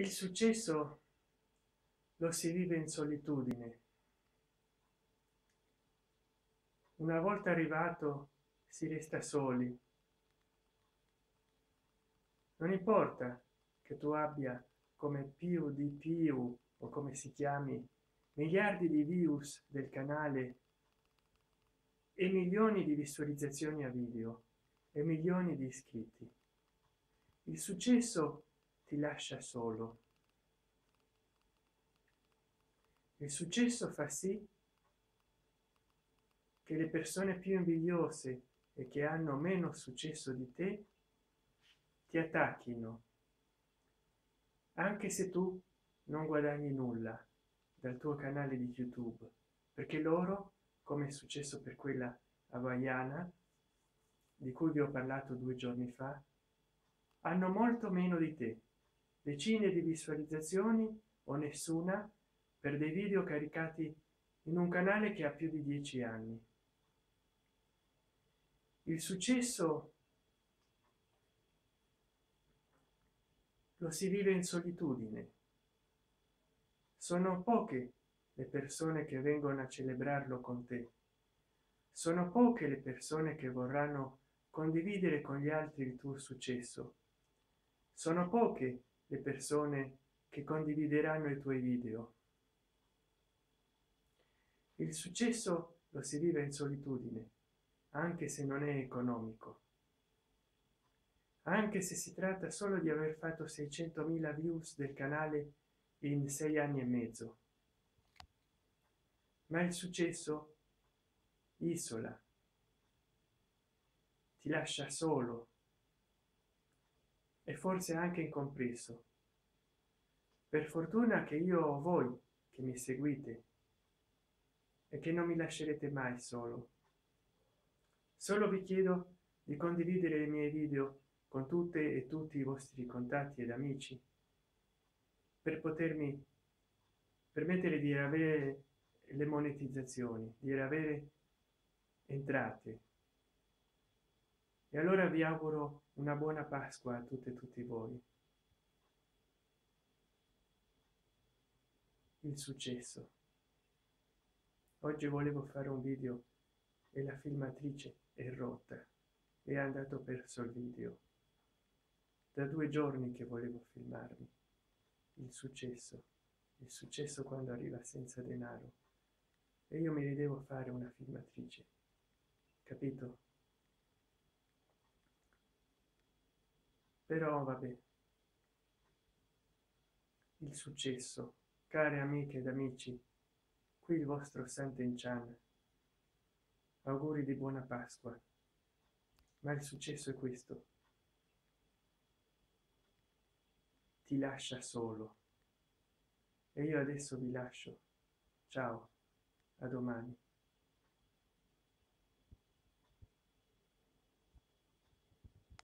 il successo lo si vive in solitudine. Una volta arrivato si resta soli. Non importa che tu abbia come più di più o come si chiami miliardi di views del canale e milioni di visualizzazioni a video e milioni di iscritti. Il successo ti lascia solo. Il successo fa sì che le persone più invidiose e che hanno meno successo di te ti attacchino anche se tu non guadagni nulla dal tuo canale di youtube perché loro come è successo per quella hawaiana di cui vi ho parlato due giorni fa hanno molto meno di te decine di visualizzazioni o nessuna per dei video caricati in un canale che ha più di dieci anni. Il successo lo si vive in solitudine. Sono poche le persone che vengono a celebrarlo con te. Sono poche le persone che vorranno condividere con gli altri il tuo successo. Sono poche le persone che condivideranno i tuoi video. Il successo lo si vive in solitudine anche se non è economico. Anche se si tratta solo di aver fatto 600.000 views del canale in sei anni e mezzo. Ma il successo isola ti lascia solo e forse anche incompreso. Per fortuna che io ho voi che mi seguite e che non mi lascerete mai solo. Solo vi chiedo di condividere i miei video con tutte e tutti i vostri contatti ed amici per potermi permettere di avere le monetizzazioni di avere entrate e allora vi auguro una buona pasqua a tutte e tutti voi. Il successo. Oggi volevo fare un video e la filmatrice è rotta è andato perso il video. Da due giorni che volevo filmarmi. Il successo. Il successo quando arriva senza denaro. E io mi devo fare una filmatrice. Capito però vabbè. Il successo. Care amiche ed amici qui il vostro Sant'Enchan auguri di buona pasqua. Ma il successo è questo. Ti lascia solo. E io adesso vi lascio. Ciao. A domani